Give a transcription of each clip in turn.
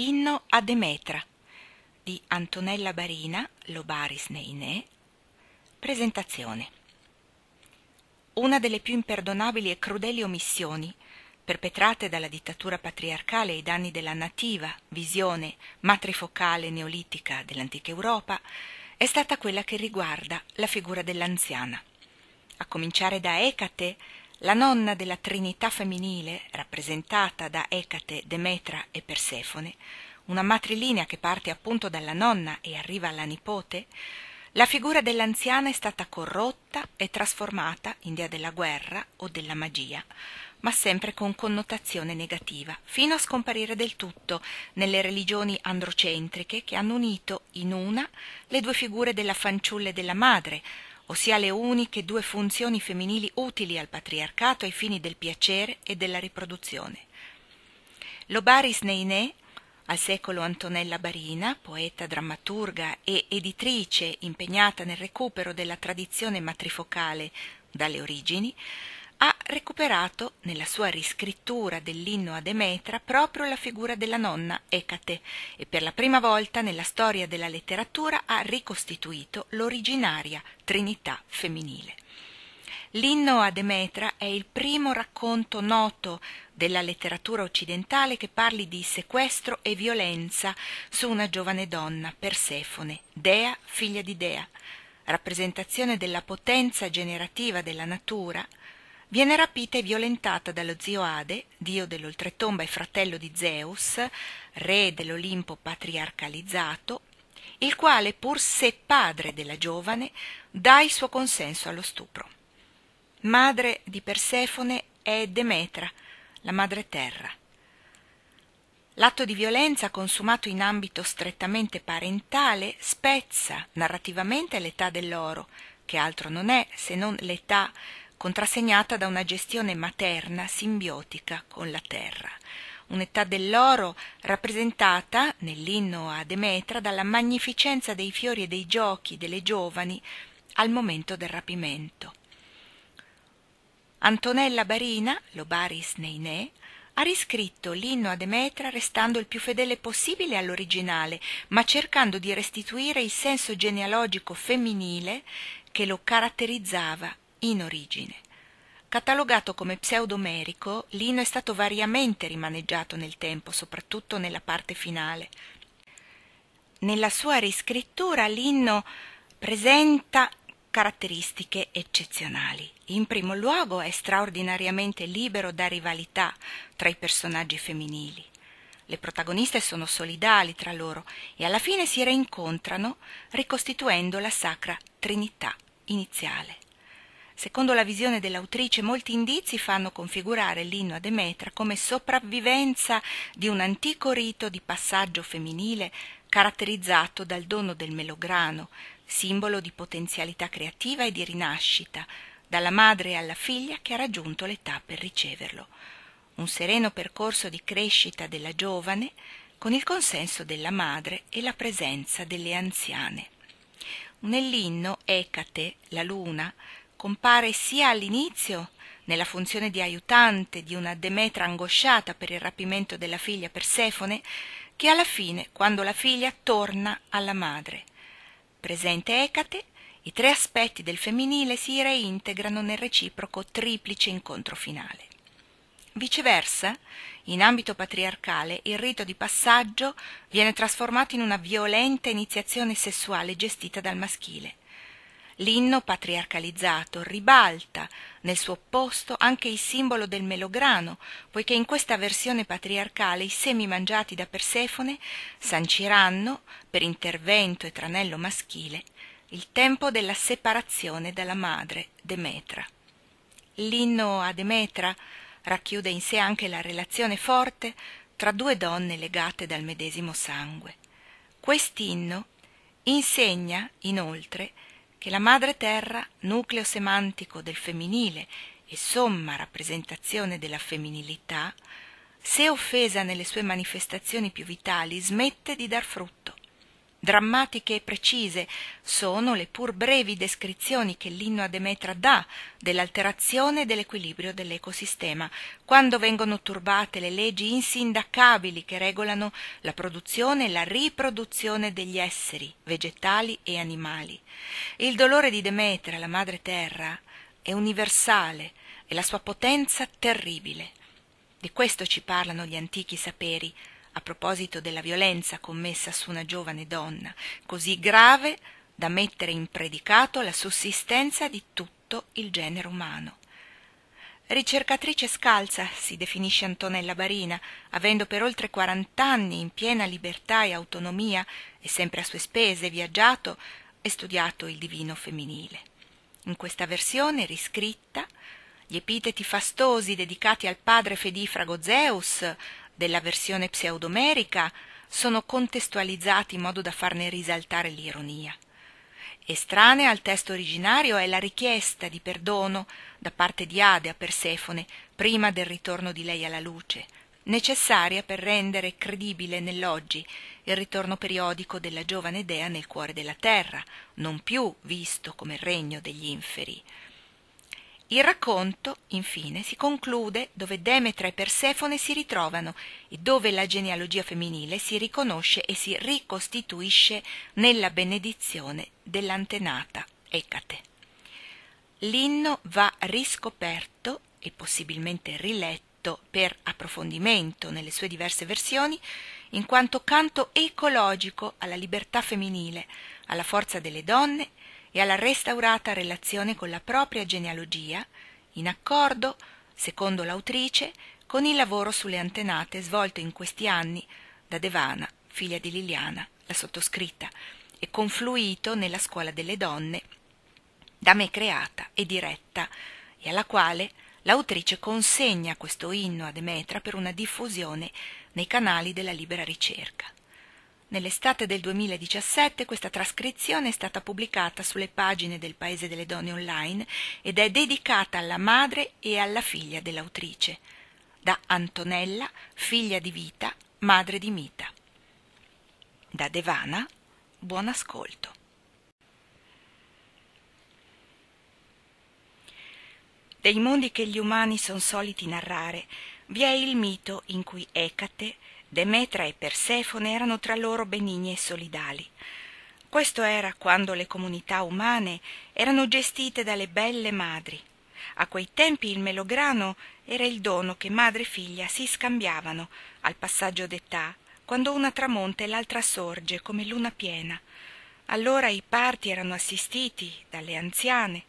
Inno a Demetra di Antonella Barina, Lobaris Neinè. Presentazione. Una delle più imperdonabili e crudeli omissioni perpetrate dalla dittatura patriarcale ai danni della nativa visione matrifocale neolitica dell'antica Europa è stata quella che riguarda la figura dell'anziana. A cominciare da Ecate, la nonna della Trinità femminile, rappresentata da Ecate, Demetra e Persefone, una matrilinea che parte appunto dalla nonna e arriva alla nipote, la figura dell'anziana è stata corrotta e trasformata in dea della guerra o della magia, ma sempre con connotazione negativa, fino a scomparire del tutto nelle religioni androcentriche che hanno unito in una le due figure della fanciulla e della madre, ossia le uniche due funzioni femminili utili al patriarcato ai fini del piacere e della riproduzione. Lobaris Neinè, al secolo Antonella Barina, poeta, drammaturga e editrice impegnata nel recupero della tradizione matrifocale dalle origini, ha recuperato nella sua riscrittura dell'inno a Demetra proprio la figura della nonna Ecate e per la prima volta nella storia della letteratura ha ricostituito l'originaria trinità femminile. L'inno a Demetra è il primo racconto noto della letteratura occidentale che parli di sequestro e violenza su una giovane donna, Persefone, dea figlia di dea, rappresentazione della potenza generativa della natura, viene rapita e violentata dallo zio Ade, dio dell'oltretomba e fratello di Zeus, re dell'Olimpo patriarcalizzato, il quale, pur se padre della giovane, dà il suo consenso allo stupro. Madre di Persefone è Demetra, la madre terra. L'atto di violenza consumato in ambito strettamente parentale spezza narrativamente l'età dell'oro, che altro non è se non l'età contrassegnata da una gestione materna simbiotica con la terra. Un'età dell'oro rappresentata nell'inno a Demetra dalla magnificenza dei fiori e dei giochi delle giovani al momento del rapimento. Antonella Barina, Lobaris Neinè, ha riscritto l'inno a Demetra restando il più fedele possibile all'originale, ma cercando di restituire il senso genealogico femminile che lo caratterizzava in origine. Catalogato come pseudomerico, l'inno è stato variamente rimaneggiato nel tempo, soprattutto nella parte finale. Nella sua riscrittura l'inno presenta caratteristiche eccezionali. In primo luogo è straordinariamente libero da rivalità tra i personaggi femminili. Le protagoniste sono solidali tra loro e alla fine si reincontrano ricostituendo la sacra Trinità iniziale. Secondo la visione dell'autrice, molti indizi fanno configurare l'inno a Demetra come sopravvivenza di un antico rito di passaggio femminile caratterizzato dal dono del melograno, simbolo di potenzialità creativa e di rinascita, dalla madre alla figlia che ha raggiunto l'età per riceverlo. Un sereno percorso di crescita della giovane con il consenso della madre e la presenza delle anziane. Nell'inno Ecate, la luna, compare sia all'inizio nella funzione di aiutante di una Demetra angosciata per il rapimento della figlia Persefone, che alla fine, quando la figlia torna alla madre. Presente Ecate, i tre aspetti del femminile si reintegrano nel reciproco triplice incontro finale. Viceversa, in ambito patriarcale, il rito di passaggio viene trasformato in una violenta iniziazione sessuale gestita dal maschile. L'inno patriarcalizzato ribalta nel suo opposto anche il simbolo del melograno, poiché in questa versione patriarcale i semi mangiati da Persefone sanciranno, per intervento e tranello maschile, il tempo della separazione dalla madre Demetra. L'inno a Demetra racchiude in sé anche la relazione forte tra due donne legate dal medesimo sangue. Quest'inno insegna, inoltre, che la madre terra, nucleo semantico del femminile e somma rappresentazione della femminilità, se offesa nelle sue manifestazioni più vitali, smette di dar frutto. Drammatiche e precise, sono le pur brevi descrizioni che l'inno a Demetra dà dell'alterazione dell'equilibrio dell'ecosistema, quando vengono turbate le leggi insindacabili che regolano la produzione e la riproduzione degli esseri, vegetali e animali. Il dolore di Demetra, la madre terra, è universale e la sua potenza terribile. Di questo ci parlano gli antichi saperi, a proposito della violenza commessa su una giovane donna, così grave da mettere in predicato la sussistenza di tutto il genere umano. Ricercatrice scalza si definisce Antonella Barina, avendo per oltre quarant'anni in piena libertà e autonomia e sempre a sue spese viaggiato e studiato il divino femminile. In questa versione riscritta gli epiteti fastosi dedicati al padre fedifrago Zeus della versione pseudomerica sono contestualizzati in modo da farne risaltare l'ironia. Estranea al testo originario è la richiesta di perdono da parte di Ade a Persefone prima del ritorno di lei alla luce, necessaria per rendere credibile nell'oggi il ritorno periodico della giovane dea nel cuore della terra, non più visto come regno degli inferi. Il racconto, infine, si conclude dove Demetra e Persefone si ritrovano e dove la genealogia femminile si riconosce e si ricostituisce nella benedizione dell'antenata Ecate. L'inno va riscoperto e possibilmente riletto per approfondimento nelle sue diverse versioni in quanto canto ecologico alla libertà femminile, alla forza delle donne e alla restaurata relazione con la propria genealogia, in accordo, secondo l'autrice, con il lavoro sulle antenate svolto in questi anni da Devana, figlia di Liliana, la sottoscritta, e confluito nella scuola delle donne, da me creata e diretta, e alla quale l'autrice consegna questo inno a Demetra per una diffusione nei canali della libera ricerca. Nell'estate del 2017 questa trascrizione è stata pubblicata sulle pagine del Paese delle Donne online ed è dedicata alla madre e alla figlia dell'autrice, da Antonella, figlia di Vita, madre di Mita. Da Devana, buon ascolto. Dei mondi che gli umani sono soliti narrare, vi è il mito in cui Ecate Demetra e Persefone erano tra loro benigni e solidali. Questo era quando le comunità umane erano gestite dalle belle madri. A quei tempi il melograno era il dono che madre e figlia si scambiavano al passaggio d'età, quando una tramonta e l'altra sorge come luna piena. Allora i parti erano assistiti dalle anziane,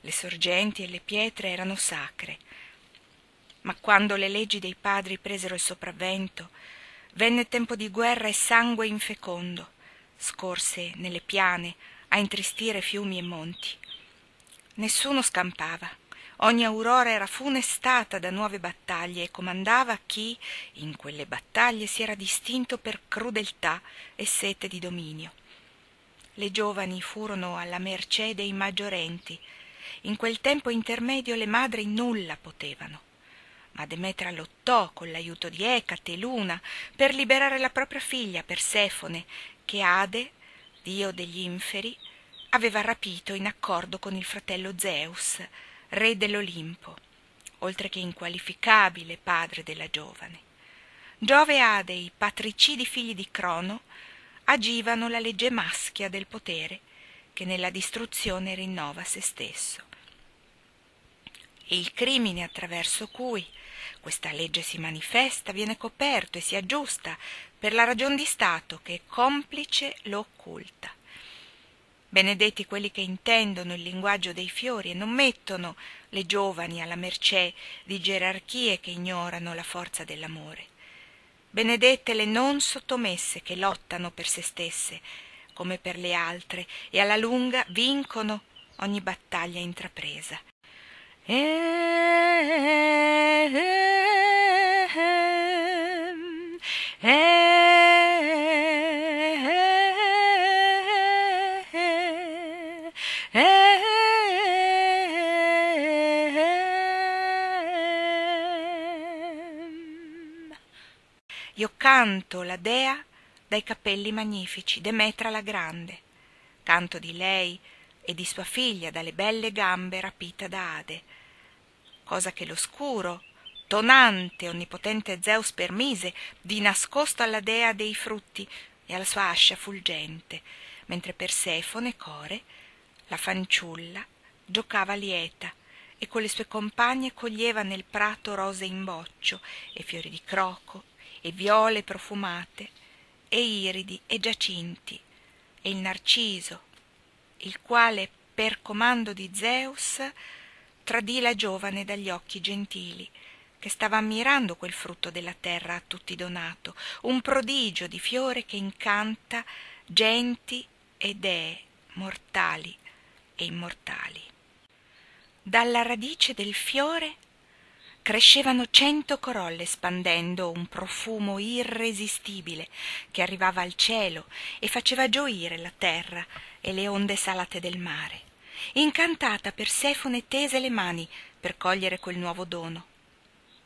le sorgenti e le pietre erano sacre. Ma quando le leggi dei padri presero il sopravvento, Venne tempo di guerra e sangue infecondo, scorse nelle piane a intristire fiumi e monti. Nessuno scampava, ogni aurora era funestata da nuove battaglie e comandava chi in quelle battaglie si era distinto per crudeltà e sete di dominio. Le giovani furono alla mercé dei maggiorenti. In quel tempo intermedio le madri nulla potevano ma Demetra lottò con l'aiuto di Ecate e Luna per liberare la propria figlia Persefone, che Ade, dio degli inferi, aveva rapito in accordo con il fratello Zeus, re dell'Olimpo, oltre che inqualificabile padre della giovane. Giove e Ade, i patricidi figli di Crono, agivano la legge maschia del potere che nella distruzione rinnova se stesso. E il crimine attraverso cui questa legge si manifesta, viene coperto e si aggiusta per la ragion di Stato che complice lo occulta. Benedetti quelli che intendono il linguaggio dei fiori e non mettono le giovani alla mercé di gerarchie che ignorano la forza dell'amore. Benedette le non sottomesse che lottano per se stesse, come per le altre, e alla lunga vincono ogni battaglia intrapresa. Io canto la dea dai capelli magnifici, Demetra la grande, canto di lei e di sua figlia dalle belle gambe rapita da Ade, cosa che l'oscuro, tonante, onnipotente Zeus permise di nascosto alla dea dei frutti e alla sua ascia fulgente, mentre Persefone Core, la fanciulla, giocava lieta e con le sue compagne coglieva nel prato rose in boccio e fiori di croco e viole profumate e iridi e giacinti e il narciso il quale per comando di Zeus tradì la giovane dagli occhi gentili che stava ammirando quel frutto della terra a tutti donato un prodigio di fiore che incanta genti e dee mortali e immortali. Dalla radice del fiore crescevano cento corolle spandendo un profumo irresistibile che arrivava al cielo e faceva gioire la terra e le onde salate del mare incantata persefone tese le mani per cogliere quel nuovo dono.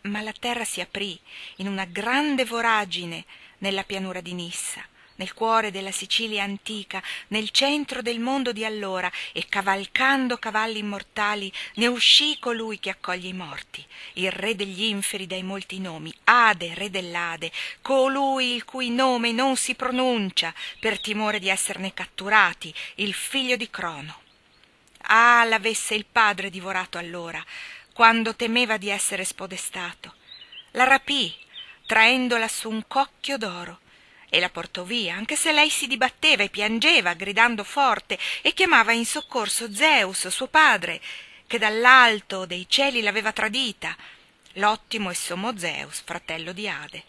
Ma la terra si aprì in una grande voragine nella pianura di nissa nel cuore della Sicilia antica, nel centro del mondo di allora, e cavalcando cavalli immortali ne uscì colui che accoglie i morti, il re degli inferi dai molti nomi, Ade, re dell'Ade, colui il cui nome non si pronuncia per timore di esserne catturati, il figlio di Crono. Ah, l'avesse il padre divorato allora, quando temeva di essere spodestato. La rapì, traendola su un cocchio d'oro, e la portò via, anche se lei si dibatteva e piangeva, gridando forte, e chiamava in soccorso Zeus, suo padre, che dall'alto dei cieli l'aveva tradita, l'ottimo e sommo Zeus, fratello di Ade.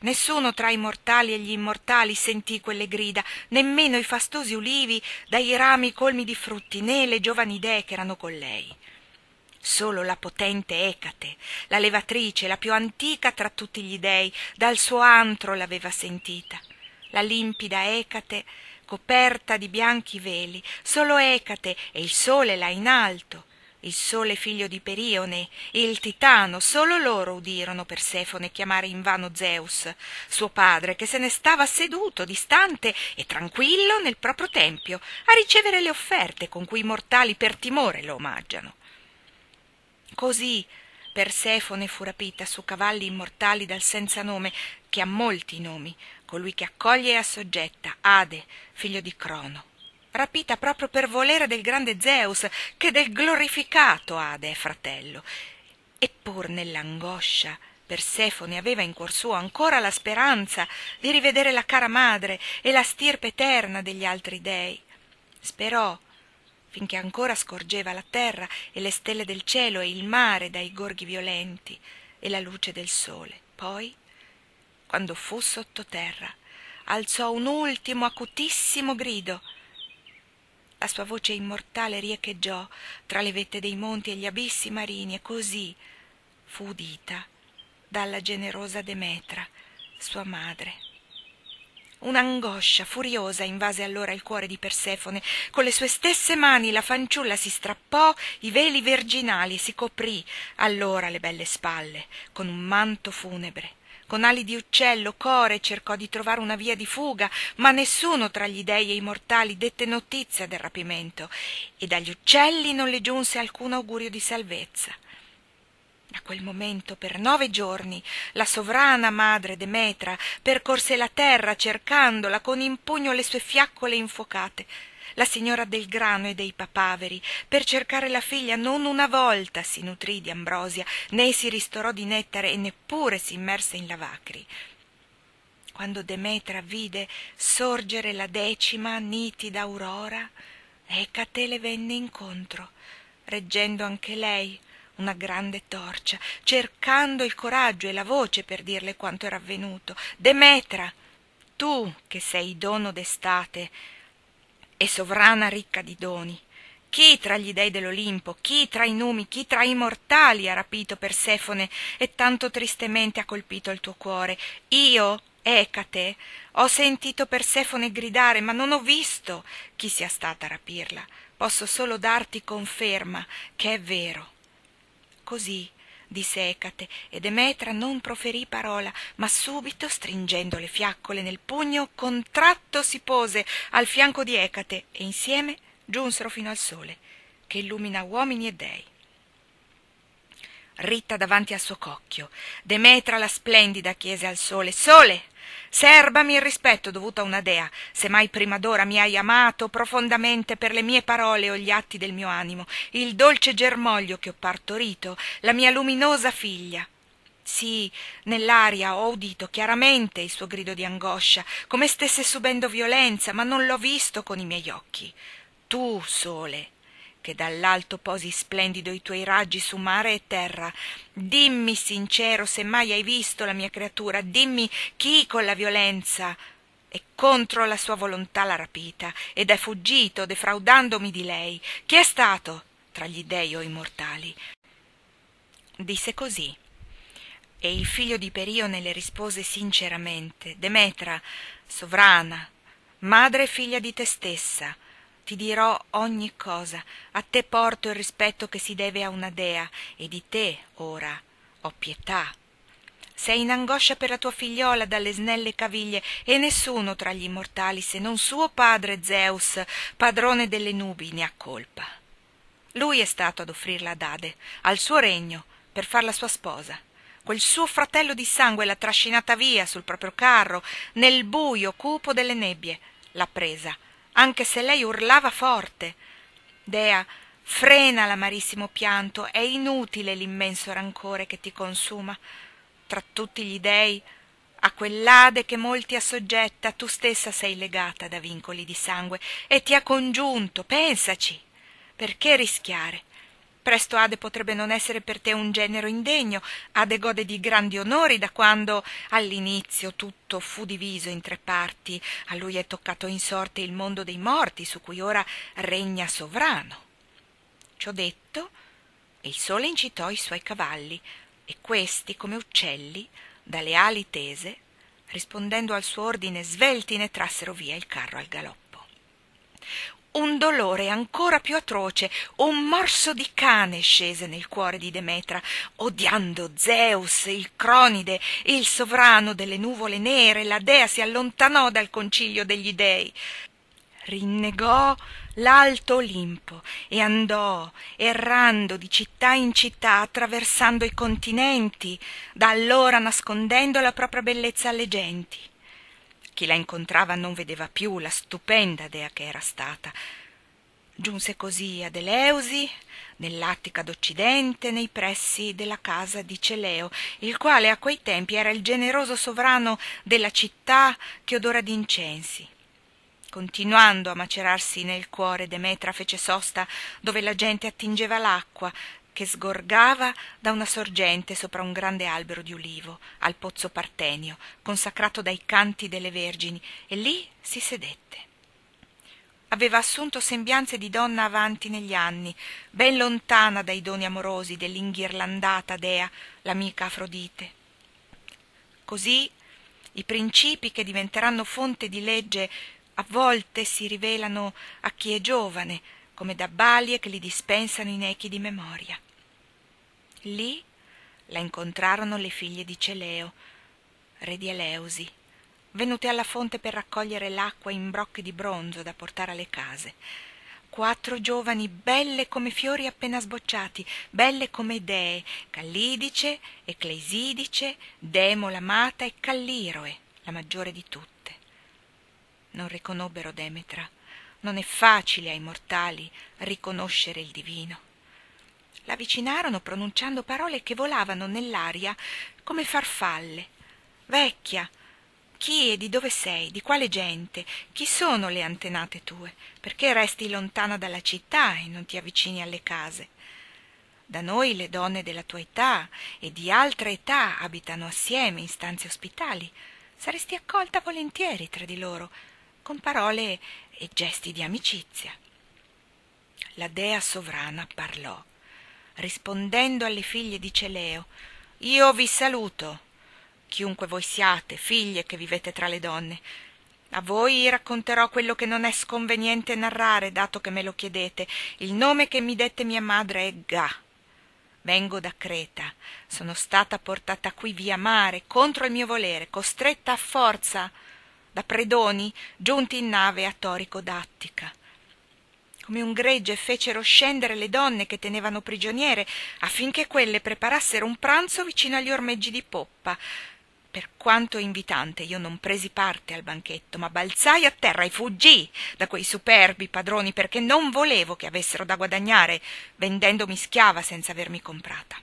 Nessuno tra i mortali e gli immortali sentì quelle grida, nemmeno i fastosi ulivi dai rami colmi di frutti, né le giovani dee che erano con lei. Solo la potente Ecate, la levatrice, la più antica tra tutti gli dei, dal suo antro l'aveva sentita. La limpida Ecate, coperta di bianchi veli, solo Ecate e il sole là in alto, il sole figlio di Perione, il titano, solo loro udirono Persefone chiamare invano Zeus, suo padre, che se ne stava seduto, distante e tranquillo nel proprio tempio, a ricevere le offerte con cui i mortali per timore lo omaggiano. Così Persefone fu rapita su cavalli immortali dal senza nome, che ha molti nomi, colui che accoglie e assoggetta, Ade, figlio di Crono. Rapita proprio per volere del grande Zeus, che del glorificato Ade è fratello. Eppur nell'angoscia Persefone aveva in cuor suo ancora la speranza di rivedere la cara madre e la stirpe eterna degli altri dei. Sperò finché ancora scorgeva la terra e le stelle del cielo e il mare dai gorghi violenti e la luce del sole. Poi, quando fu sottoterra, alzò un ultimo acutissimo grido. La sua voce immortale riecheggiò tra le vette dei monti e gli abissi marini e così fu udita dalla generosa Demetra, sua madre. Un'angoscia furiosa invase allora il cuore di Persefone. Con le sue stesse mani la fanciulla si strappò i veli virginali e si coprì allora le belle spalle con un manto funebre. Con ali di uccello, Core cercò di trovare una via di fuga, ma nessuno tra gli dei e i mortali dette notizia del rapimento, e dagli uccelli non le giunse alcun augurio di salvezza. A quel momento, per nove giorni, la sovrana madre Demetra percorse la terra cercandola con in pugno le sue fiaccole infuocate. La signora del grano e dei papaveri, per cercare la figlia, non una volta si nutrì di ambrosia, né si ristorò di nettare e neppure si immerse in lavacri. Quando Demetra vide sorgere la decima nitida aurora, Ecate le venne incontro, reggendo anche lei una grande torcia, cercando il coraggio e la voce per dirle quanto era avvenuto. Demetra, tu che sei dono d'estate e sovrana ricca di doni, chi tra gli dei dell'Olimpo, chi tra i numi, chi tra i mortali ha rapito Persefone e tanto tristemente ha colpito il tuo cuore? Io, Ecate, ho sentito Persefone gridare, ma non ho visto chi sia stata a rapirla. Posso solo darti conferma che è vero. Così disse Ecate, e Demetra non proferì parola, ma subito, stringendo le fiaccole nel pugno, contratto si pose al fianco di Ecate e insieme giunsero fino al sole, che illumina uomini e dei. Ritta davanti al suo cocchio, Demetra la splendida chiese al sole: Sole! Serbami il rispetto dovuto a una dea, se mai prima d'ora mi hai amato profondamente per le mie parole o gli atti del mio animo, il dolce germoglio che ho partorito, la mia luminosa figlia. Sì, nell'aria ho udito chiaramente il suo grido di angoscia, come stesse subendo violenza, ma non l'ho visto con i miei occhi. Tu, sole, che dall'alto posi splendido i tuoi raggi su mare e terra. Dimmi, sincero, se mai hai visto la mia creatura, dimmi chi con la violenza e contro la sua volontà l'ha rapita ed è fuggito, defraudandomi di lei. Chi è stato tra gli dei o i mortali? Disse così. E il figlio di Perione le rispose sinceramente: Demetra, sovrana, madre e figlia di te stessa, ti dirò ogni cosa, a te porto il rispetto che si deve a una dea, e di te, ora, ho pietà. Sei in angoscia per la tua figliola dalle snelle caviglie, e nessuno tra gli immortali, se non suo padre Zeus, padrone delle nubi, ne ha colpa. Lui è stato ad offrirla ad Ade, al suo regno, per farla sua sposa. Quel suo fratello di sangue l'ha trascinata via sul proprio carro, nel buio cupo delle nebbie. L'ha presa anche se lei urlava forte. Dea, frena l'amarissimo pianto, è inutile l'immenso rancore che ti consuma. Tra tutti gli dei, a quell'Ade che molti assoggetta, tu stessa sei legata da vincoli di sangue e ti ha congiunto, pensaci. Perché rischiare? Presto Ade potrebbe non essere per te un genero indegno. Ade gode di grandi onori da quando all'inizio tutto fu diviso in tre parti. A lui è toccato in sorte il mondo dei morti, su cui ora regna sovrano. Ciò detto, il sole incitò i suoi cavalli, e questi, come uccelli, dalle ali tese, rispondendo al suo ordine svelti, ne trassero via il carro al galoppo un dolore ancora più atroce, un morso di cane scese nel cuore di Demetra, odiando Zeus, il cronide, il sovrano delle nuvole nere, la dea si allontanò dal concilio degli dei. Rinnegò l'alto Olimpo e andò, errando di città in città, attraversando i continenti, da allora nascondendo la propria bellezza alle genti chi la incontrava non vedeva più la stupenda dea che era stata. Giunse così ad Eleusi, nell'Attica d'Occidente, nei pressi della casa di Celeo, il quale a quei tempi era il generoso sovrano della città che odora d'incensi. Continuando a macerarsi nel cuore, Demetra fece sosta dove la gente attingeva l'acqua, che sgorgava da una sorgente sopra un grande albero di ulivo, al pozzo Partenio, consacrato dai canti delle vergini, e lì si sedette. Aveva assunto sembianze di donna avanti negli anni, ben lontana dai doni amorosi dell'inghirlandata dea, l'amica Afrodite. Così i principi che diventeranno fonte di legge a volte si rivelano a chi è giovane, come da balie che li dispensano in echi di memoria. Lì la incontrarono le figlie di Celeo, re di Eleusi, venute alla fonte per raccogliere l'acqua in brocchi di bronzo da portare alle case. Quattro giovani belle come fiori appena sbocciati, belle come dee, Callidice, Eclesidice, Demo l'amata e Calliroe, la maggiore di tutte. Non riconobbero Demetra. Non è facile ai mortali riconoscere il divino l'avvicinarono pronunciando parole che volavano nell'aria come farfalle. Vecchia, chi e di dove sei? Di quale gente? Chi sono le antenate tue? Perché resti lontana dalla città e non ti avvicini alle case? Da noi le donne della tua età e di altra età abitano assieme in stanze ospitali. Saresti accolta volentieri tra di loro, con parole e gesti di amicizia. La dea sovrana parlò rispondendo alle figlie di Celeo io vi saluto chiunque voi siate figlie che vivete tra le donne a voi racconterò quello che non è sconveniente narrare dato che me lo chiedete il nome che mi dette mia madre è Ga Vengo da Creta. Sono stata portata qui via mare, contro il mio volere, costretta a forza da predoni giunti in nave a Torico d'Attica. Come un gregge fecero scendere le donne che tenevano prigioniere affinché quelle preparassero un pranzo vicino agli ormeggi di poppa. Per quanto invitante io non presi parte al banchetto, ma balzai a terra e fuggii da quei superbi padroni perché non volevo che avessero da guadagnare vendendomi schiava senza avermi comprata.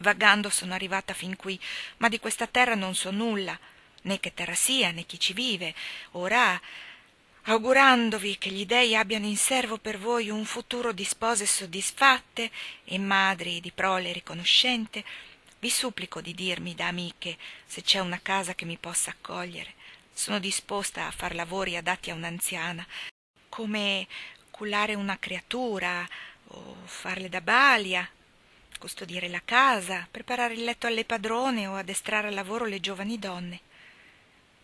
Vagando sono arrivata fin qui, ma di questa terra non so nulla, né che terra sia, né chi ci vive. Ora, augurandovi che gli dei abbiano in servo per voi un futuro di spose soddisfatte e madri di prole riconoscente, vi supplico di dirmi da amiche se c'è una casa che mi possa accogliere. Sono disposta a far lavori adatti a un'anziana, come cullare una creatura o farle da balia, custodire la casa, preparare il letto alle padrone o addestrare al lavoro le giovani donne.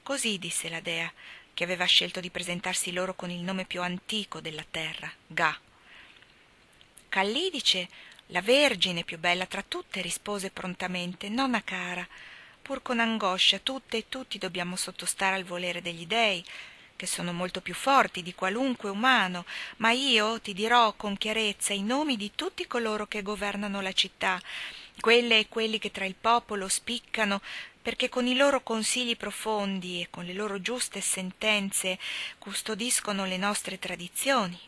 Così disse la dea, che aveva scelto di presentarsi loro con il nome più antico della terra, Ga. Callidice la vergine più bella tra tutte rispose prontamente nonna cara pur con angoscia tutte e tutti dobbiamo sottostare al volere degli dei che sono molto più forti di qualunque umano ma io ti dirò con chiarezza i nomi di tutti coloro che governano la città quelle e quelli che tra il popolo spiccano perché con i loro consigli profondi e con le loro giuste sentenze custodiscono le nostre tradizioni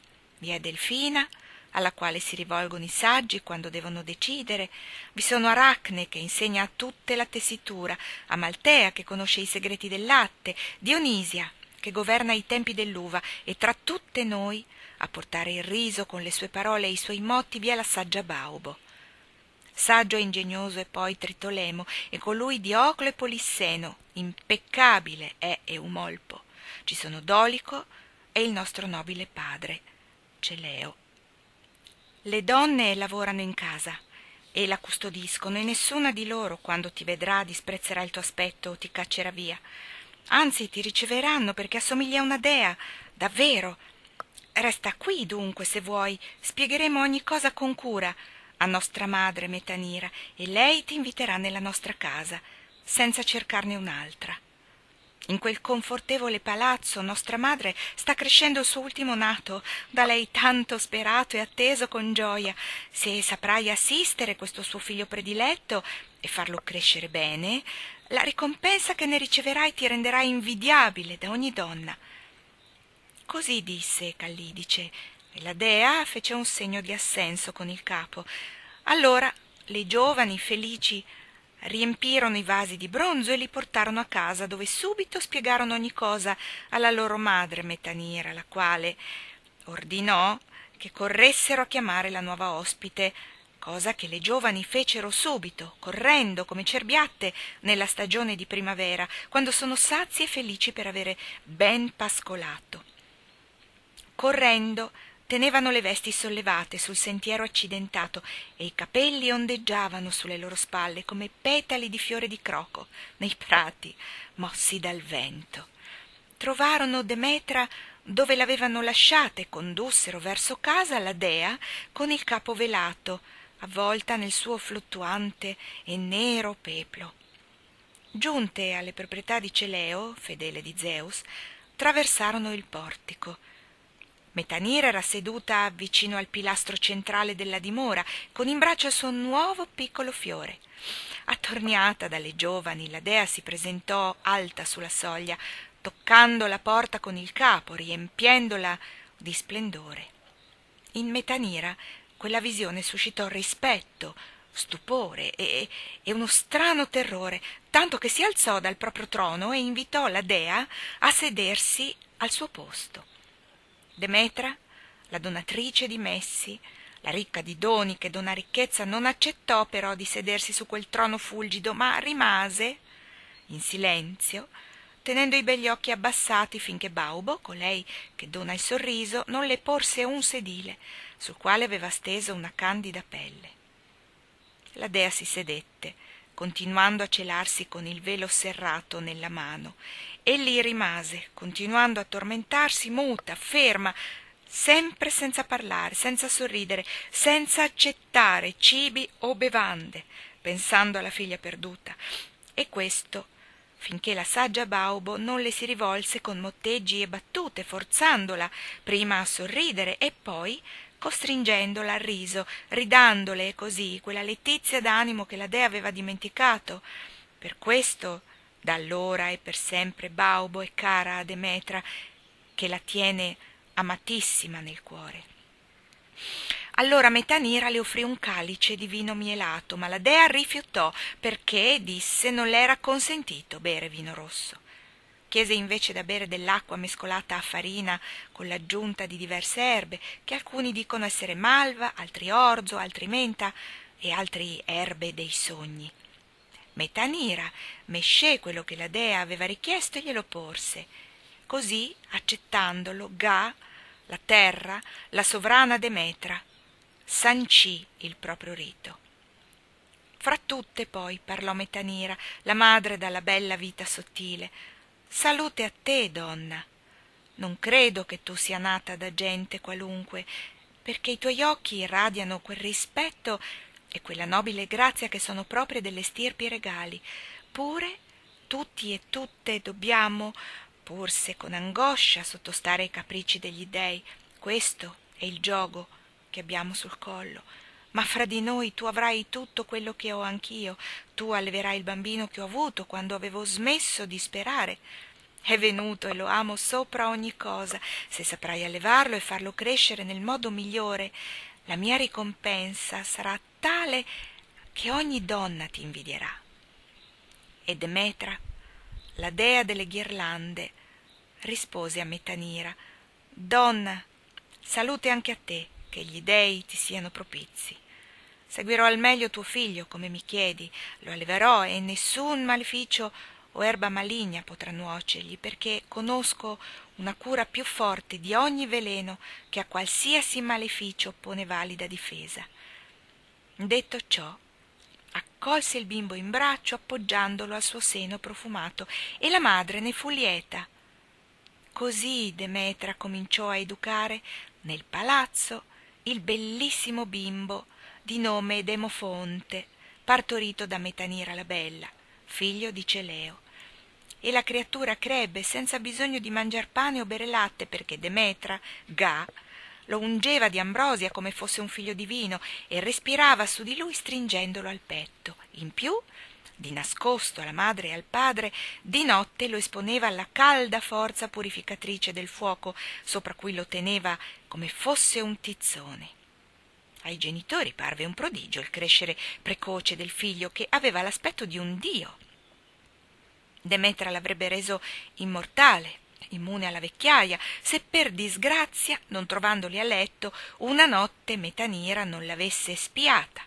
vi è delfina alla quale si rivolgono i saggi quando devono decidere, vi sono Aracne che insegna a tutte la tessitura, Amaltea che conosce i segreti del latte, Dionisia che governa i tempi dell'uva e tra tutte noi a portare il riso con le sue parole e i suoi motti vi è la saggia Baubo. Saggio e ingegnoso è poi Tritolemo e colui Dioclo e Polisseno, impeccabile è Eumolpo. Ci sono Dolico e il nostro nobile padre, Celeo. Le donne lavorano in casa e la custodiscono e nessuna di loro, quando ti vedrà, disprezzerà il tuo aspetto o ti caccerà via. Anzi, ti riceveranno perché assomigli a una dea, davvero. Resta qui dunque, se vuoi, spiegheremo ogni cosa con cura a nostra madre Metanira e lei ti inviterà nella nostra casa, senza cercarne un'altra. In quel confortevole palazzo nostra madre sta crescendo il suo ultimo nato, da lei tanto sperato e atteso con gioia. Se saprai assistere questo suo figlio prediletto e farlo crescere bene, la ricompensa che ne riceverai ti renderà invidiabile da ogni donna. Così disse Callidice, e la dea fece un segno di assenso con il capo. Allora le giovani felici riempirono i vasi di bronzo e li portarono a casa, dove subito spiegarono ogni cosa alla loro madre Metanira, la quale ordinò che corressero a chiamare la nuova ospite, cosa che le giovani fecero subito, correndo come cerbiatte nella stagione di primavera, quando sono sazi e felici per avere ben pascolato. Correndo tenevano le vesti sollevate sul sentiero accidentato e i capelli ondeggiavano sulle loro spalle come petali di fiore di croco nei prati mossi dal vento. Trovarono Demetra dove l'avevano lasciata e condussero verso casa la dea con il capo velato, avvolta nel suo fluttuante e nero peplo. Giunte alle proprietà di Celeo, fedele di Zeus, traversarono il portico Metanira era seduta vicino al pilastro centrale della dimora, con in braccio il suo nuovo piccolo fiore. Attorniata dalle giovani, la dea si presentò alta sulla soglia, toccando la porta con il capo, riempiendola di splendore. In Metanira quella visione suscitò rispetto, stupore e, e, uno strano terrore, tanto che si alzò dal proprio trono e invitò la dea a sedersi al suo posto. Demetra, la donatrice di messi, la ricca di doni che dona ricchezza, non accettò però di sedersi su quel trono fulgido, ma rimase in silenzio, tenendo i begli occhi abbassati finché Baubo, colei che dona il sorriso, non le porse un sedile sul quale aveva steso una candida pelle. La dea si sedette, continuando a celarsi con il velo serrato nella mano Egli rimase, continuando a tormentarsi, muta, ferma, sempre senza parlare, senza sorridere, senza accettare cibi o bevande, pensando alla figlia perduta. E questo finché la saggia Baubo non le si rivolse con motteggi e battute, forzandola prima a sorridere e poi costringendola al riso, ridandole così quella letizia d'animo che la dea aveva dimenticato. Per questo, da allora e per sempre, Baubo è cara a Demetra, che la tiene amatissima nel cuore. Allora Metanira le offrì un calice di vino mielato, ma la dea rifiutò perché, disse, non le era consentito bere vino rosso. Chiese invece da bere dell'acqua mescolata a farina con l'aggiunta di diverse erbe, che alcuni dicono essere malva, altri orzo, altri menta e altri erbe dei sogni. Metanira mescé quello che la dea aveva richiesto glielo porse. Così, accettandolo, Ga, la terra, la sovrana Demetra, sancì il proprio rito. Fra tutte poi parlò Metanira, la madre dalla bella vita sottile. Salute a te, donna. Non credo che tu sia nata da gente qualunque, perché i tuoi occhi irradiano quel rispetto e quella nobile grazia che sono proprie delle stirpi regali. Pure tutti e tutte dobbiamo, pur se con angoscia, sottostare ai capricci degli dèi. Questo è il giogo che abbiamo sul collo. Ma fra di noi tu avrai tutto quello che ho anch'io, tu alleverai il bambino che ho avuto quando avevo smesso di sperare. È venuto e lo amo sopra ogni cosa. Se saprai allevarlo e farlo crescere nel modo migliore, la mia ricompensa sarà tale che ogni donna ti invidierà. E Demetra, la dea delle ghirlande, rispose a Metanira, Donna, salute anche a te che gli dei ti siano propizi. Seguirò al meglio tuo figlio, come mi chiedi, lo alleverò e nessun maleficio o erba maligna potrà nuocergli, perché conosco una cura più forte di ogni veleno che a qualsiasi maleficio oppone valida difesa. Detto ciò, accolse il bimbo in braccio appoggiandolo al suo seno profumato e la madre ne fu lieta. Così Demetra cominciò a educare nel palazzo il bellissimo bimbo di nome Demofonte, partorito da Metanira la Bella, figlio di Celeo. E la creatura crebbe senza bisogno di mangiar pane o bere latte, perché Demetra, Ga, lo ungeva di ambrosia come fosse un figlio divino e respirava su di lui stringendolo al petto. In più, di nascosto alla madre e al padre, di notte lo esponeva alla calda forza purificatrice del fuoco sopra cui lo teneva come fosse un tizzone. Ai genitori parve un prodigio il crescere precoce del figlio che aveva l'aspetto di un dio. Demetra l'avrebbe reso immortale, immune alla vecchiaia, se per disgrazia, non trovandoli a letto, una notte Metanira non l'avesse spiata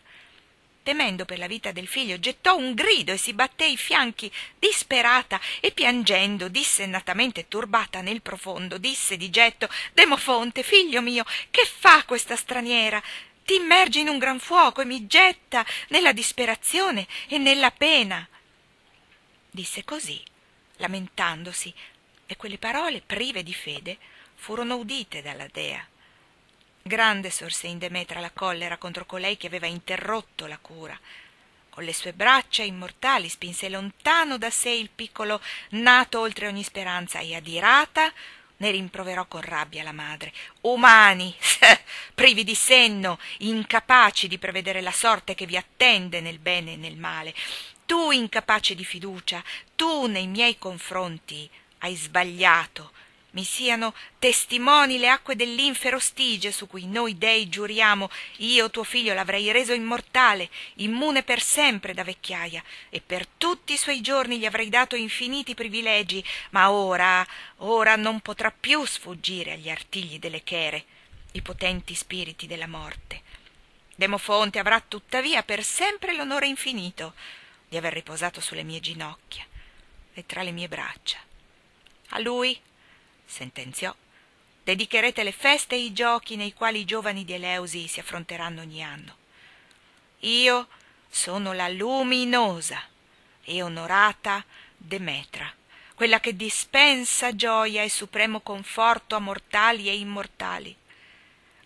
temendo per la vita del figlio, gettò un grido e si batté i fianchi, disperata e piangendo, dissennatamente turbata nel profondo, disse di getto Demofonte, figlio mio, che fa questa straniera? Ti immerge in un gran fuoco e mi getta nella disperazione e nella pena. Disse così, lamentandosi, e quelle parole, prive di fede, furono udite dalla dea. Grande sorse in Demetra la collera contro colei che aveva interrotto la cura. Con le sue braccia immortali spinse lontano da sé il piccolo nato oltre ogni speranza e adirata ne rimproverò con rabbia la madre. Umani, privi di senno, incapaci di prevedere la sorte che vi attende nel bene e nel male. Tu incapace di fiducia, tu nei miei confronti hai sbagliato. Mi siano testimoni le acque dell'infero stige su cui noi dei giuriamo. Io tuo figlio l'avrei reso immortale immune per sempre da vecchiaia e per tutti i suoi giorni gli avrei dato infiniti privilegi. Ma ora ora non potrà più sfuggire agli artigli delle chere i potenti spiriti della morte. Demofonte avrà tuttavia per sempre l'onore infinito di aver riposato sulle mie ginocchia e tra le mie braccia a lui sentenziò dedicherete le feste e i giochi nei quali i giovani di Eleusi si affronteranno ogni anno. Io sono la luminosa e onorata Demetra, quella che dispensa gioia e supremo conforto a mortali e immortali.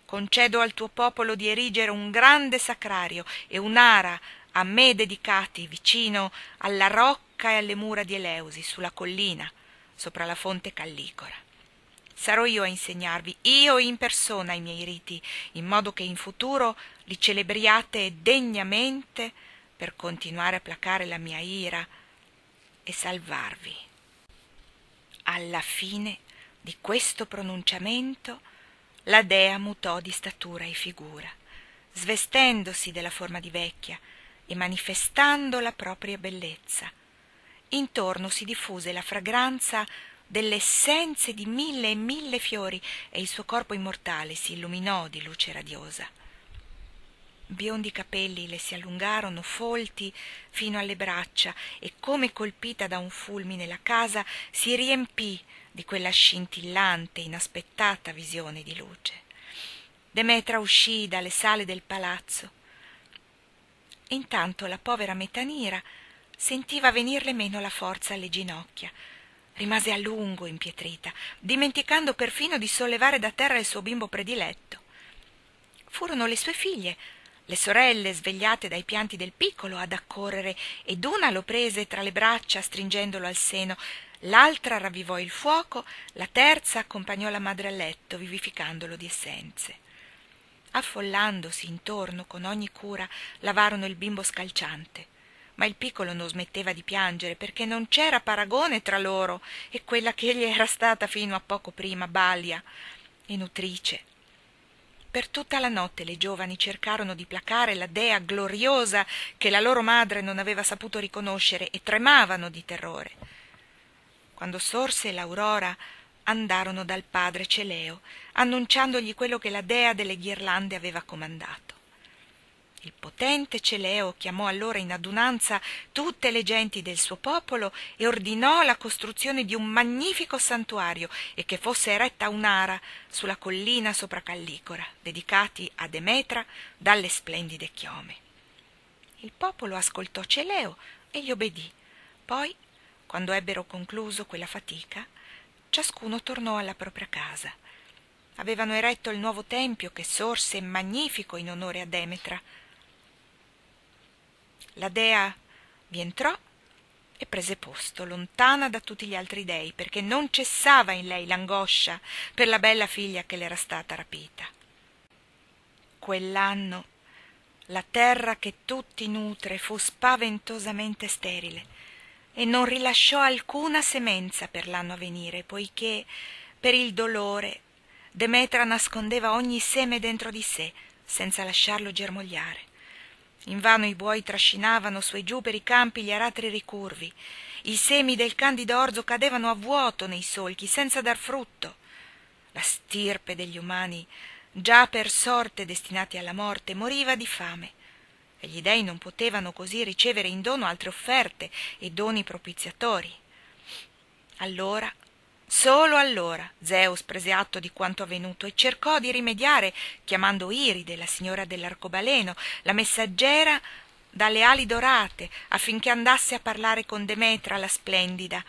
concedo al tuo popolo di erigere un grande sacrario e un'ara a me dedicati vicino alla rocca e alle mura di Eleusi, sulla collina, sopra la fonte Callicora. Sarò io a insegnarvi, io in persona, i miei riti, in modo che in futuro li celebriate degnamente per continuare a placare la mia ira e salvarvi. Alla fine di questo pronunciamento la dea mutò di statura e figura, svestendosi della forma di vecchia e manifestando la propria bellezza. Intorno si diffuse la fragranza delle essenze di mille e mille fiori e il suo corpo immortale si illuminò di luce radiosa. Biondi capelli le si allungarono folti fino alle braccia e come colpita da un fulmine la casa si riempì di quella scintillante, inaspettata visione di luce. Demetra uscì dalle sale del palazzo. Intanto la povera metanira sentiva venirle meno la forza alle ginocchia rimase a lungo impietrita, dimenticando perfino di sollevare da terra il suo bimbo prediletto. Furono le sue figlie, le sorelle, svegliate dai pianti del piccolo, ad accorrere, ed una lo prese tra le braccia, stringendolo al seno, l'altra ravvivò il fuoco, la terza accompagnò la madre a letto, vivificandolo di essenze. Affollandosi intorno con ogni cura, lavarono il bimbo scalciante ma il piccolo non smetteva di piangere perché non c'era paragone tra loro e quella che egli era stata fino a poco prima balia e nutrice. Per tutta la notte le giovani cercarono di placare la dea gloriosa che la loro madre non aveva saputo riconoscere e tremavano di terrore. Quando sorse l'aurora andarono dal padre Celeo, annunciandogli quello che la dea delle ghirlande aveva comandato. Il potente Celeo chiamò allora in adunanza tutte le genti del suo popolo e ordinò la costruzione di un magnifico santuario e che fosse eretta un'ara sulla collina sopra Callicora, dedicati a Demetra dalle splendide chiome. Il popolo ascoltò Celeo e gli obbedì. Poi, quando ebbero concluso quella fatica, ciascuno tornò alla propria casa. Avevano eretto il nuovo tempio che sorse magnifico in onore a Demetra la dea vi entrò e prese posto, lontana da tutti gli altri dei, perché non cessava in lei l'angoscia per la bella figlia che le era stata rapita. Quell'anno la terra che tutti nutre fu spaventosamente sterile e non rilasciò alcuna semenza per l'anno a venire, poiché per il dolore Demetra nascondeva ogni seme dentro di sé, senza lasciarlo germogliare. Invano i buoi trascinavano su e giù per i campi gli aratri ricurvi. I semi del candido orzo cadevano a vuoto nei solchi, senza dar frutto. La stirpe degli umani, già per sorte destinati alla morte, moriva di fame. Gli dei non potevano così ricevere in dono altre offerte e doni propiziatori. Allora Solo allora Zeus prese atto di quanto avvenuto e cercò di rimediare, chiamando Iride, la signora dell'arcobaleno, la messaggera dalle ali dorate, affinché andasse a parlare con Demetra la splendida.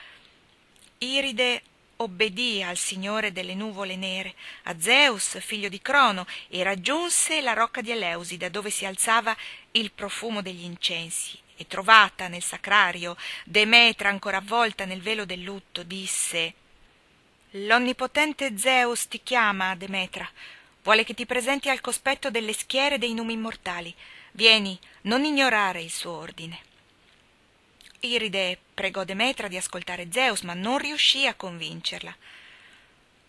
Iride obbedì al signore delle nuvole nere, a Zeus, figlio di Crono, e raggiunse la rocca di Eleusi, da dove si alzava il profumo degli incensi. E trovata nel sacrario Demetra ancora avvolta nel velo del lutto, disse L'onnipotente Zeus ti chiama, Demetra. Vuole che ti presenti al cospetto delle schiere dei numi immortali. Vieni, non ignorare il suo ordine. Iride pregò Demetra di ascoltare Zeus, ma non riuscì a convincerla.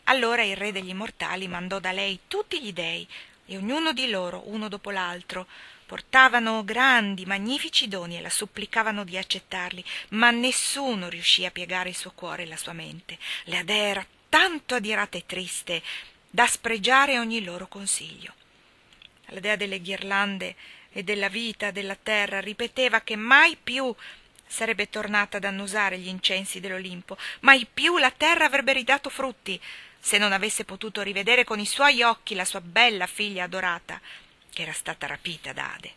Allora il re degli immortali mandò da lei tutti gli dei, e ognuno di loro, uno dopo l'altro, portavano grandi, magnifici doni e la supplicavano di accettarli, ma nessuno riuscì a piegare il suo cuore e la sua mente. La dea era tanto adirata e triste da spregiare ogni loro consiglio. La dea delle ghirlande e della vita della terra ripeteva che mai più sarebbe tornata ad annusare gli incensi dell'Olimpo, mai più la terra avrebbe ridato frutti se non avesse potuto rivedere con i suoi occhi la sua bella figlia adorata, che era stata rapita da Ade.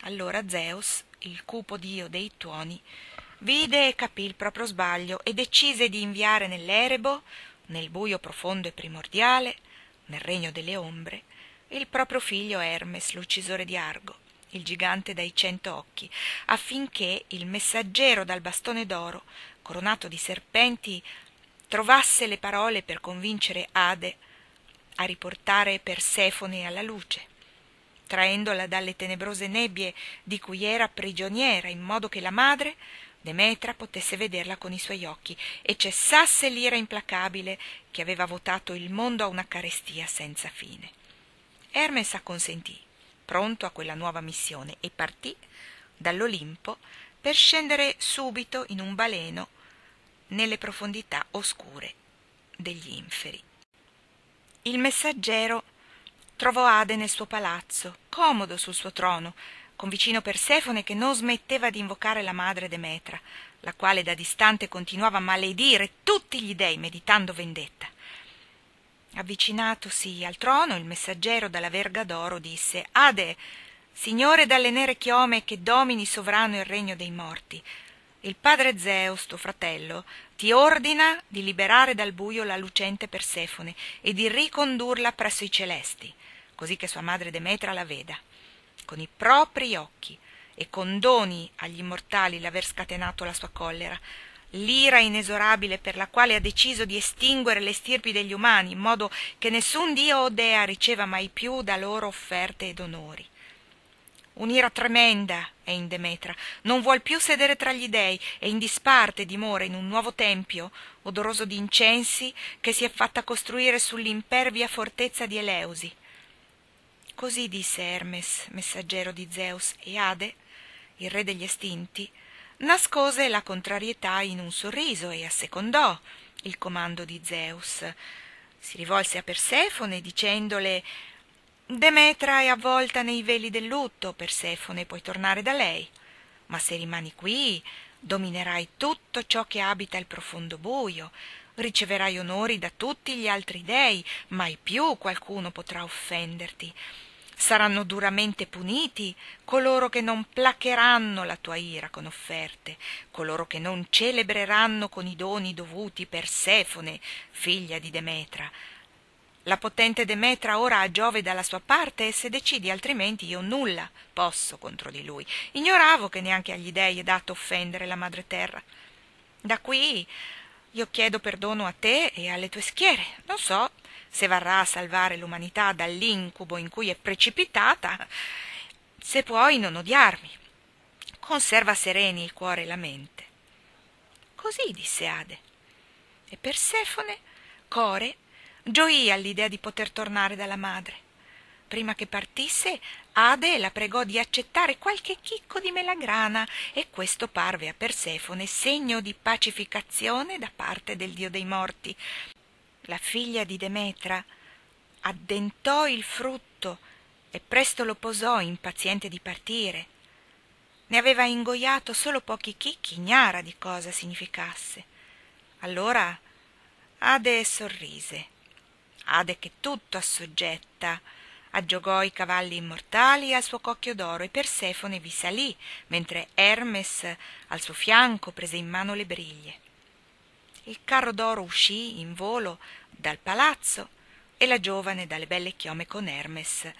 Allora Zeus, il cupo dio dei tuoni, vide e capì il proprio sbaglio e decise di inviare nell'erebo, nel buio profondo e primordiale, nel regno delle ombre, il proprio figlio Hermes, l'uccisore di Argo, il gigante dai cento occhi, affinché il messaggero dal bastone d'oro, coronato di serpenti, trovasse le parole per convincere Ade a riportare Persefone alla luce, traendola dalle tenebrose nebbie di cui era prigioniera, in modo che la madre, Demetra, potesse vederla con i suoi occhi e cessasse l'ira implacabile che aveva votato il mondo a una carestia senza fine. Hermes acconsentì, pronto a quella nuova missione, e partì dall'Olimpo per scendere subito in un baleno nelle profondità oscure degli inferi. Il messaggero trovò Ade nel suo palazzo, comodo sul suo trono, con vicino Persefone che non smetteva di invocare la madre Demetra, la quale da distante continuava a maledire tutti gli dei meditando vendetta. Avvicinatosi al trono, il messaggero dalla verga d'oro disse Ade, signore dalle nere chiome che domini sovrano il regno dei morti, il padre Zeus, tuo fratello, ti ordina di liberare dal buio la lucente Persefone e di ricondurla presso i celesti, così che sua madre Demetra la veda, con i propri occhi, e condoni agli immortali l'aver scatenato la sua collera, l'ira inesorabile per la quale ha deciso di estinguere le stirpi degli umani, in modo che nessun dio o dea riceva mai più da loro offerte ed onori. Un'ira tremenda è in Demetra, non vuol più sedere tra gli dei e in disparte dimora in un nuovo tempio, odoroso di incensi, che si è fatta costruire sull'impervia fortezza di Eleusi. Così disse Hermes, messaggero di Zeus, e Ade, il re degli estinti, nascose la contrarietà in un sorriso e assecondò il comando di Zeus. Si rivolse a Persefone dicendole Demetra è avvolta nei veli del lutto, Persefone, puoi tornare da lei. Ma se rimani qui, dominerai tutto ciò che abita il profondo buio, riceverai onori da tutti gli altri dei, mai più qualcuno potrà offenderti. Saranno duramente puniti coloro che non placheranno la tua ira con offerte, coloro che non celebreranno con i doni dovuti Persefone, figlia di Demetra, la potente Demetra ora ha Giove dalla sua parte e se decidi altrimenti io nulla posso contro di lui. Ignoravo che neanche agli dei è dato offendere la madre terra. Da qui io chiedo perdono a te e alle tue schiere. Non so se varrà a salvare l'umanità dall'incubo in cui è precipitata, se puoi non odiarmi. Conserva sereni il cuore e la mente. Così disse Ade. E Persefone, Core, Gioì all'idea di poter tornare dalla madre. Prima che partisse, Ade la pregò di accettare qualche chicco di melagrana e questo parve a Persefone segno di pacificazione da parte del dio dei morti. La figlia di Demetra addentò il frutto e presto lo posò, impaziente di partire. Ne aveva ingoiato solo pochi chicchi, ignara di cosa significasse. Allora Ade sorrise Ade che tutto assoggetta, aggiogò i cavalli immortali al suo cocchio d'oro e Persefone vi salì, mentre Hermes al suo fianco prese in mano le briglie. Il carro d'oro uscì in volo dal palazzo e la giovane dalle belle chiome con Hermes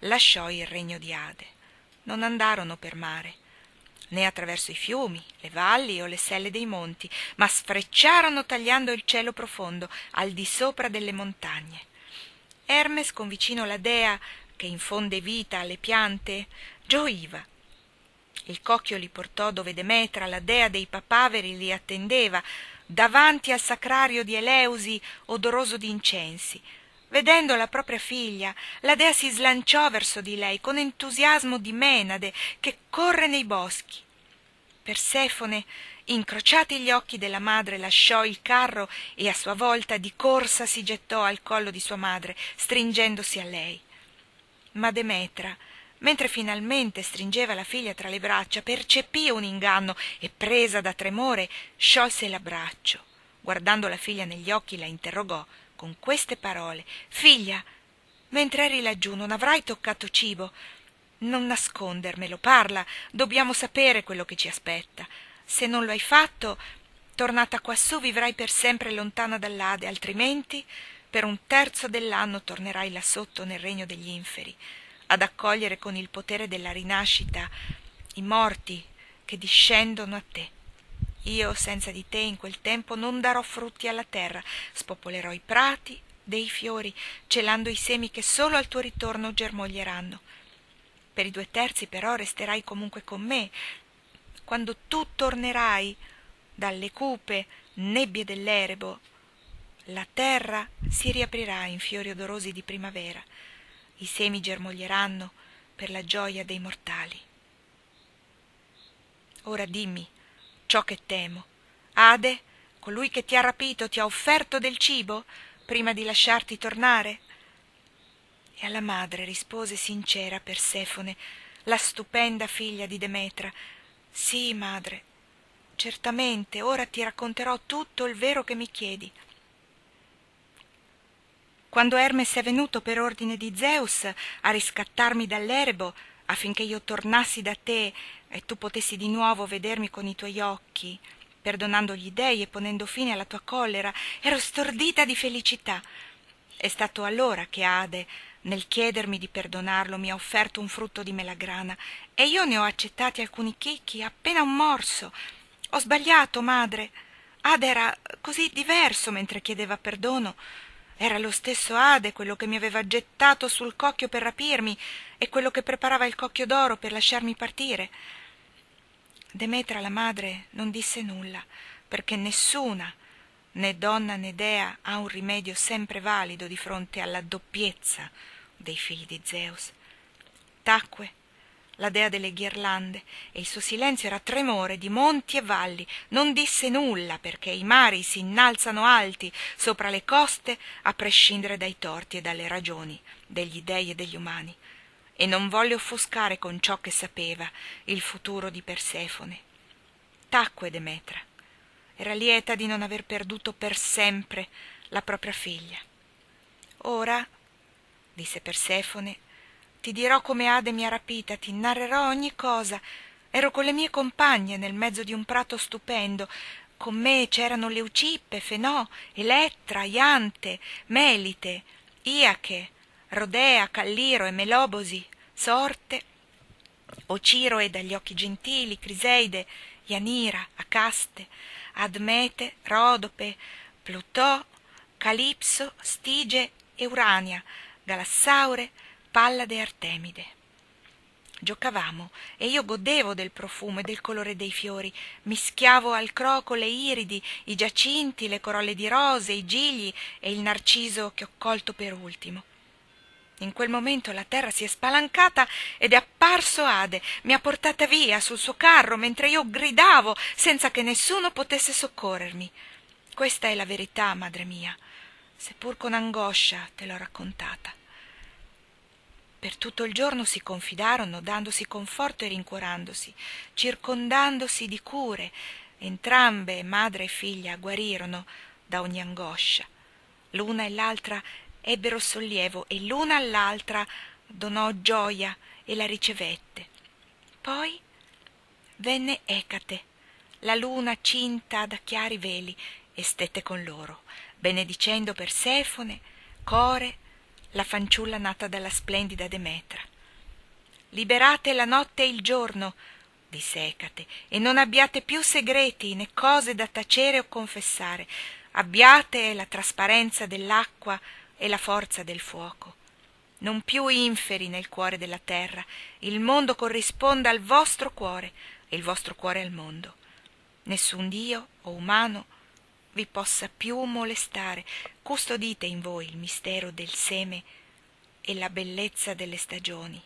lasciò il regno di Ade. Non andarono per mare, né attraverso i fiumi, le valli o le selle dei monti, ma sfrecciarono tagliando il cielo profondo al di sopra delle montagne. Hermes, con vicino la dea che infonde vita alle piante, gioiva. Il cocchio li portò dove Demetra, la dea dei papaveri, li attendeva, davanti al sacrario di Eleusi odoroso di incensi. Vedendo la propria figlia, la dea si slanciò verso di lei con entusiasmo di Menade che corre nei boschi. Persefone, incrociati gli occhi della madre, lasciò il carro e a sua volta di corsa si gettò al collo di sua madre, stringendosi a lei. Ma Demetra, mentre finalmente stringeva la figlia tra le braccia, percepì un inganno e, presa da tremore, sciolse l'abbraccio. Guardando la figlia negli occhi, la interrogò con queste parole Figlia, mentre eri laggiù non avrai toccato cibo. Non nascondermelo, parla, dobbiamo sapere quello che ci aspetta. Se non lo hai fatto, tornata quassù vivrai per sempre lontana dall'Ade, altrimenti per un terzo dell'anno tornerai là sotto nel regno degli inferi, ad accogliere con il potere della rinascita i morti che discendono a te. Io senza di te in quel tempo non darò frutti alla terra, spopolerò i prati dei fiori, celando i semi che solo al tuo ritorno germoglieranno. Per i due terzi però resterai comunque con me. Quando tu tornerai dalle cupe nebbie dell'erebo, la terra si riaprirà in fiori odorosi di primavera, i semi germoglieranno per la gioia dei mortali. Ora dimmi ciò che temo. Ade, colui che ti ha rapito, ti ha offerto del cibo prima di lasciarti tornare? E alla madre rispose sincera Persefone, la stupenda figlia di Demetra. Sì, madre, certamente, ora ti racconterò tutto il vero che mi chiedi. Quando Hermes è venuto per ordine di Zeus a riscattarmi dall'erebo, affinché io tornassi da te e tu potessi di nuovo vedermi con i tuoi occhi, perdonando gli dei e ponendo fine alla tua collera, ero stordita di felicità. È stato allora che Ade, nel chiedermi di perdonarlo, mi ha offerto un frutto di melagrana e io ne ho accettati alcuni chicchi, appena un morso. Ho sbagliato, madre. Ade era così diverso mentre chiedeva perdono. Era lo stesso Ade quello che mi aveva gettato sul cocchio per rapirmi e quello che preparava il cocchio d'oro per lasciarmi partire. Demetra, la madre, non disse nulla, perché nessuna, né donna né dea, ha un rimedio sempre valido di fronte alla doppiezza dei figli di Zeus. Tacque la dea delle ghirlande, e il suo silenzio era tremore di monti e valli. Non disse nulla, perché i mari si innalzano alti sopra le coste, a prescindere dai torti e dalle ragioni degli dei e degli umani. E non volle offuscare con ciò che sapeva il futuro di Persefone. Tacque Demetra. Era lieta di non aver perduto per sempre la propria figlia. Ora, disse Persefone, ti dirò come Ade mi ha rapita, ti narrerò ogni cosa. Ero con le mie compagne nel mezzo di un prato stupendo. Con me c'erano Leucippe, Fenò, Elettra, Iante, Melite, Iache, Rodea, Calliro e Melobosi, Sorte, Ociro dagli occhi gentili, Criseide, Ianira, Acaste, Admete, Rodope, Plutò, Calipso, Stige e Urania, Galassaure, Pallade Artemide. Giocavamo e io godevo del profumo e del colore dei fiori, mischiavo al croco le iridi, i giacinti, le corolle di rose, i gigli e il narciso che ho colto per ultimo. In quel momento la terra si è spalancata ed è apparso Ade, mi ha portata via sul suo carro mentre io gridavo senza che nessuno potesse soccorrermi. Questa è la verità, madre mia, seppur con angoscia te l'ho raccontata. Per tutto il giorno si confidarono, dandosi conforto e rincuorandosi, circondandosi di cure. Entrambe, madre e figlia, guarirono da ogni angoscia. L'una e l'altra ebbero sollievo e l'una all'altra donò gioia e la ricevette. Poi venne Ecate, la luna cinta da chiari veli, e stette con loro, benedicendo Persefone, Core, la fanciulla nata dalla splendida Demetra. Liberate la notte e il giorno, disse Ecate, e non abbiate più segreti né cose da tacere o confessare. Abbiate la trasparenza dell'acqua e la forza del fuoco. Non più inferi nel cuore della terra, il mondo corrisponda al vostro cuore e il vostro cuore al mondo. Nessun dio o umano vi possa più molestare. Custodite in voi il mistero del seme e la bellezza delle stagioni.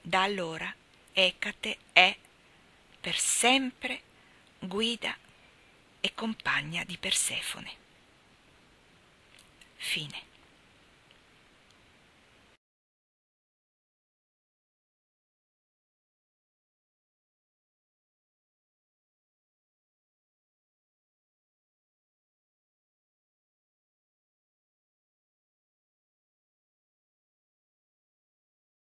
Da allora Ecate è per sempre guida e compagna di Persefone. Fine.